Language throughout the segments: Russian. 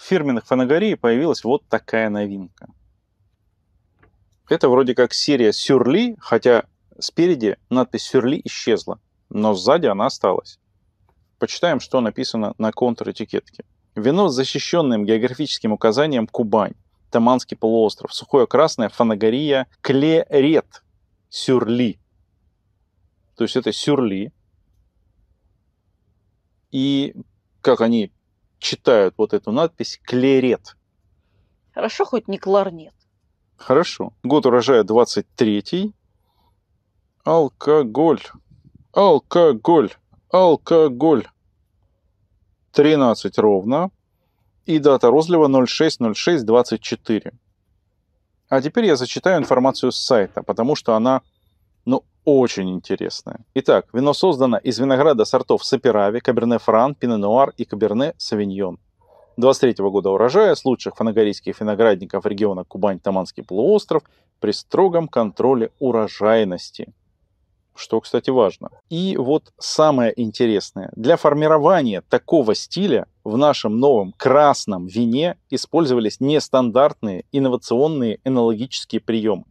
фирменных фанагории появилась вот такая новинка. Это вроде как серия Сюрли, хотя спереди надпись Сюрли исчезла, но сзади она осталась. Почитаем, что написано на контр-этикетке. Вино с защищенным географическим указанием Кубань, Таманский полуостров, сухое красное, фанагория, клерет, сюрли. То есть это сюрли. И как они читают вот эту надпись, клерет. Хорошо, хоть не кларнет. Хорошо. Год урожая 23-й. Алкоголь. Алкоголь. Алкоголь. 13 ровно. И дата розлива 06.06.24. А теперь я зачитаю информацию с сайта, потому что она, очень интересная. Итак, вино создано из винограда сортов Саперави, Каберне Фран, Пине Нуар и Каберне Савиньон. 23 года урожая с лучших фанагорийских виноградников региона Кубань-Таманский полуостров при строгом контроле урожайности. Что, кстати, важно. И вот самое интересное. Для формирования такого стиля в нашем новом красном вине использовались нестандартные инновационные энологические приемы.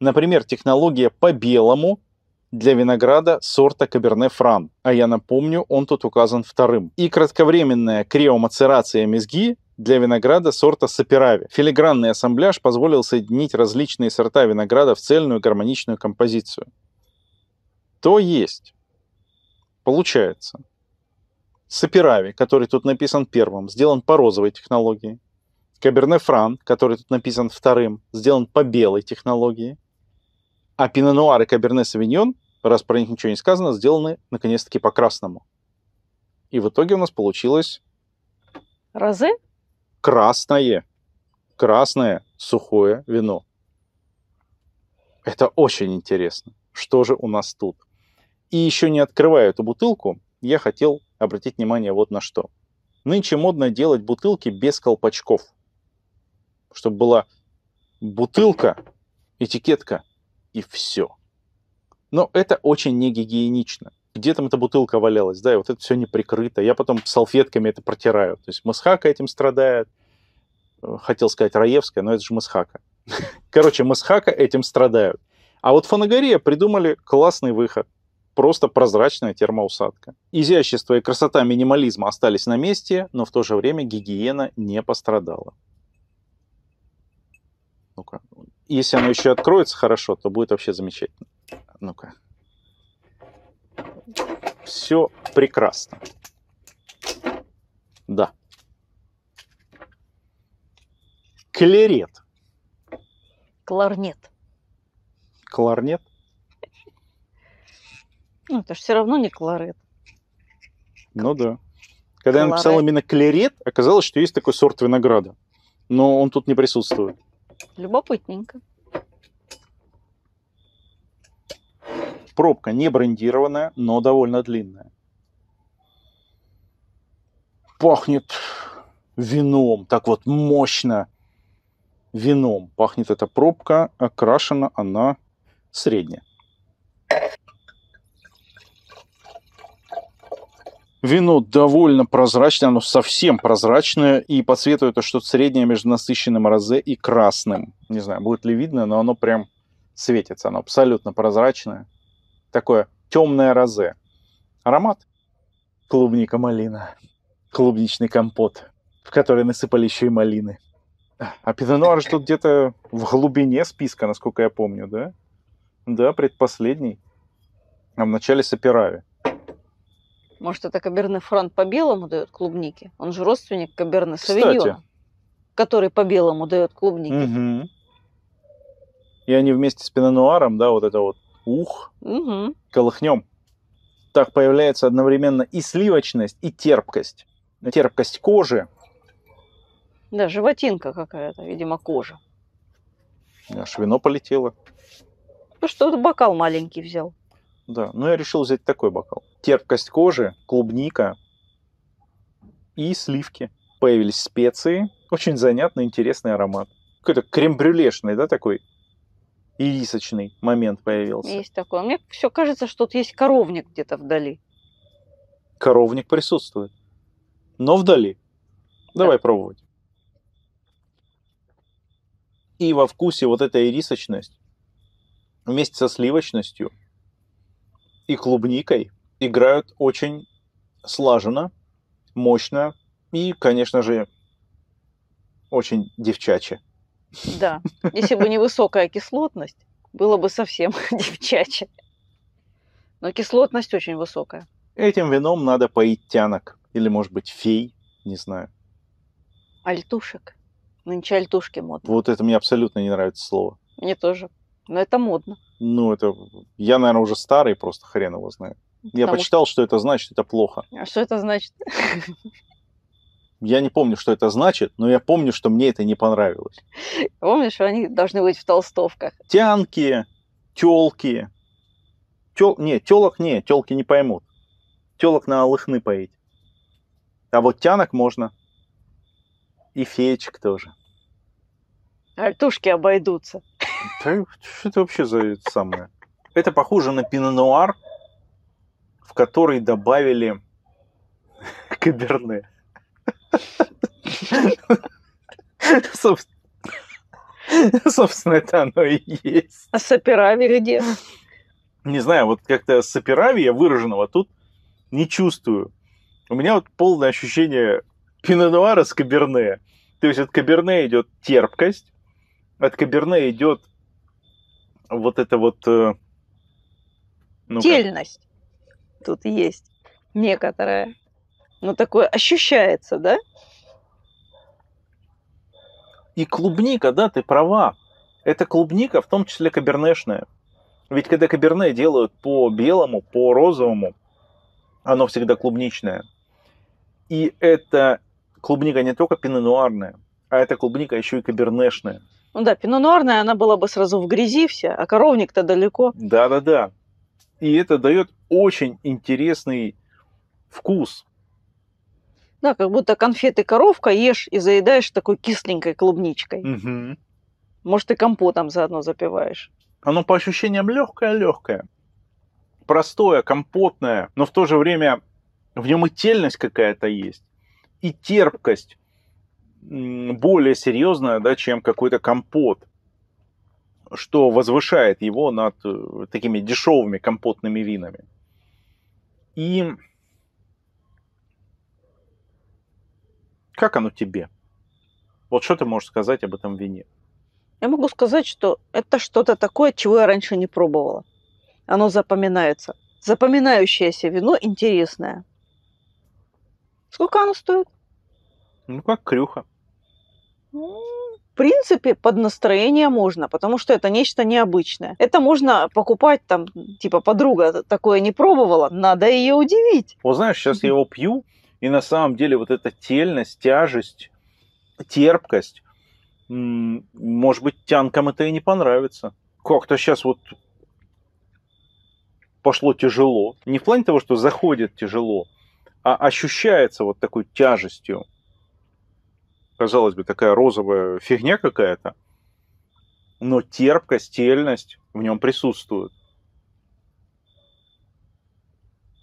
Например, технология по белому для винограда сорта Каберне Фран, а я напомню, он тут указан вторым. И кратковременная криомацерация мезги для винограда сорта Саперави. Филигранный ассамбляж позволил соединить различные сорта винограда в цельную гармоничную композицию. То есть, получается, Саперави, который тут написан первым, сделан по розовой технологии. Каберне Фран, который тут написан вторым, сделан по белой технологии. А Пино Нуар и Каберне Савиньон, раз про них ничего не сказано, сделаны наконец-таки по красному. И в итоге у нас получилось... Розе? Красное. Красное сухое вино. Это очень интересно. Что же у нас тут? И еще не открывая эту бутылку, я хотел обратить внимание вот на что. Нынче модно делать бутылки без колпачков. Чтобы была бутылка, этикетка и все. Но это очень не гигиенично. Где там эта бутылка валялась, да, и вот это все не прикрыто. Я потом салфетками это протираю. То есть Масхака этим страдает. Хотел сказать Раевская, но это же Масхака. Короче, Масхака этим страдают. А вот Фанагория придумали классный выход. Просто прозрачная термоусадка. Изящество и красота минимализма остались на месте, но в то же время гигиена не пострадала. Ну-ка, если оно еще откроется хорошо, то будет вообще замечательно. Ну-ка. Все прекрасно. Да. Клерет. Кларнет. Кларнет? Ну, это же все равно не кларет. Ну да. Когда я написал Кларет. именно клерет, оказалось, что есть такой сорт винограда. Но он тут не присутствует. Любопытненько. Пробка не брендированная, но довольно длинная. Пахнет вином, так вот мощно вином. Пахнет эта пробка, окрашена она средняя. Вино довольно прозрачное, оно совсем прозрачное, и по цвету это что-то среднее между насыщенным розе и красным. Не знаю, будет ли видно, но оно прям светится, оно абсолютно прозрачное. Такое темное розе. Аромат? Клубника малина. Клубничный компот, в который насыпали еще и малины. А же тут где-то в глубине списка, насколько я помню, да? Да, предпоследний. А в начале Саперави. Может, это Каберне Фран по белому дает клубники? Он же родственник Каберне. Савиньона, который по белому дает клубники. Мгм. И они вместе с пинонуаром, да, вот это вот ух, Мгм. колыхнем. Так появляется одновременно и сливочность, и терпкость. Терпкость кожи. Да, животинка какая-то, видимо, кожа. Аж вино полетело. Ну что, бокал маленький взял. Да, но я решил взять такой бокал. Терпкость кожи, клубника и сливки. Появились специи. Очень занятный, интересный аромат. Какой-то крем-брюлешный, да, такой ирисочный момент появился. Есть такое. Мне все кажется, что тут есть коровник где-то вдали. Коровник присутствует. Но вдали. Давай пробовать. И во вкусе вот эта ирисочность вместе со сливочностью и клубникой играют очень слаженно, мощно и, конечно же, очень девчаче. Да. Если бы не высокая кислотность, было бы совсем девчаче. Но кислотность очень высокая. Этим вином надо поить тянок. Или, может быть, фей, не знаю. Альтушек. Нынче альтушки модно. Вот это мне абсолютно не нравится слово. Мне тоже. Но это модно. Ну, это... Я, наверное, уже старый, просто хрен его знает. Я Потому почитал, что это значит, это плохо. А что это значит? Я не помню, что это значит, но я помню, что мне это не понравилось. Помнишь, что они должны быть в толстовках? Тянки, телки. Тел... Не, телок не, телки не поймут. Телок на лыхны поить. А вот тянок можно. И феечек тоже. Альтушки обойдутся. Да, что это вообще за это самое? Это похоже на пино-нуар, в который добавили каберне. Собственно, это оно и есть. А саперави где? Не знаю, вот как-то саперавия выраженного тут не чувствую. У меня вот полное ощущение пино-нуара с каберне. То есть от каберне идет терпкость, от каберне идет вот это вот... ну, как- Тельность. Тут есть некоторая. Ну, такое ощущается, да? И клубника, да, ты права. Это клубника, в том числе кабернешная. Ведь когда каберне делают по белому, по розовому, оно всегда клубничное. И это клубника не только пино-нуарная, а это клубника еще и кабернешная. Ну да, пино-нуарная, она была бы сразу в грязи вся, а коровник-то далеко. Да-да-да. И это дает очень интересный вкус. Да, как будто конфеты коровка ешь и заедаешь такой кисленькой клубничкой. Мгм. Может, и компотом заодно запиваешь. Оно по ощущениям легкое-легкое. Простое, компотное, но в то же время в нем и тельность какая-то есть. И терпкость более серьезная, да, чем какой-то компот. Что возвышает его над э, такими дешевыми компотными винами. И как оно тебе? Вот что ты можешь сказать об этом вине? Я могу сказать, что это что-то такое, чего я раньше не пробовала. Оно запоминается. Запоминающееся вино интересное. Сколько оно стоит? Ну, как крюха. Ну, В принципе, под настроение можно, потому что это нечто необычное. Это можно покупать там, типа, подруга такое не пробовала, надо ее удивить. Вот знаешь, сейчас я его пью, и на самом деле вот эта тельность, тяжесть, терпкость, может быть, тянкам это и не понравится. Как-то сейчас вот пошло тяжело. Не в плане того, что заходит тяжело, а ощущается вот такой тяжестью. Казалось бы, такая розовая фигня какая-то, но терпкость, тельность в нем присутствует.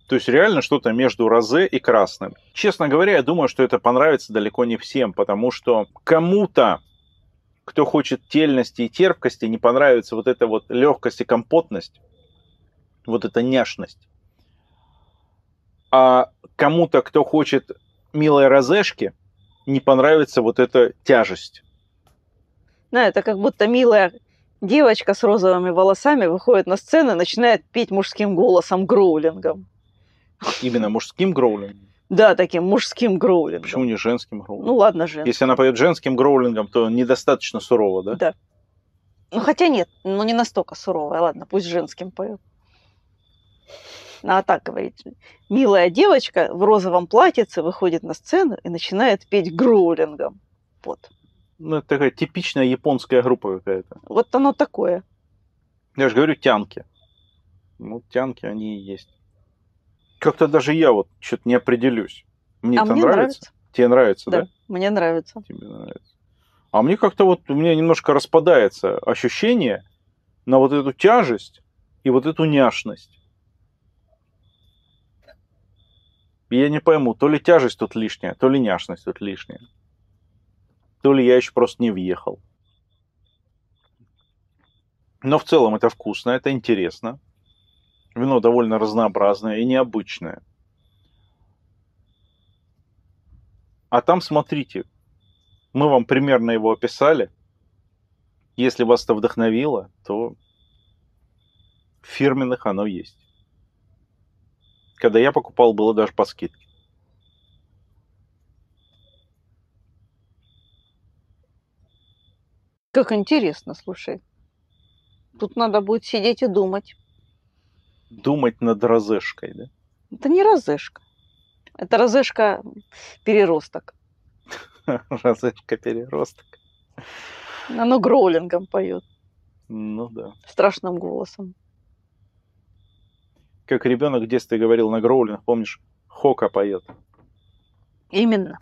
То есть реально что-то между розе и красным. Честно говоря, я думаю, что это понравится далеко не всем, потому что кому-то, кто хочет тельности и терпкости, не понравится вот эта вот легкость и компотность, вот эта няшность. А кому-то, кто хочет милой розешки, не понравится вот эта тяжесть. Да, это как будто милая девочка с розовыми волосами выходит на сцену и начинает петь мужским голосом гроулингом. Именно мужским гроулингом. Да, таким мужским гроулингом. Почему не женским гроулингом? Ну ладно, же. Если она поет женским гроулингом, то недостаточно сурово, да? Да. Ну хотя нет, ну не настолько суровая. Ладно, пусть женским поет. А так говорить. Милая девочка в розовом платьице выходит на сцену и начинает петь гроулингом. Вот. Ну, это такая типичная японская группа какая-то. Вот оно такое. Я же говорю, тянки. Ну, тянки они и есть. Как-то даже я вот что-то не определюсь. Мне а это мне нравится? нравится. Тебе нравится, да? Да, мне нравится. Тебе нравится. А мне как-то вот, у меня немножко распадается ощущение на вот эту тяжесть и вот эту няшность. Я не пойму, то ли тяжесть тут лишняя, то ли няшность тут лишняя. То ли я еще просто не въехал. Но в целом это вкусно, это интересно. Вино довольно разнообразное и необычное. А там, смотрите, мы вам примерно его описали. Если вас это вдохновило, то в фирменных оно есть. Когда я покупал, было даже по скидке. Как интересно, слушай. Тут надо будет сидеть и думать. Думать над розешкой, да? Это не розешка. Это розешка переросток. Розешка переросток. Оно гроулингом поет. Ну да. Страшным голосом. Как ребенок в детстве говорил на гроулинг, помнишь, Хока поет. Именно.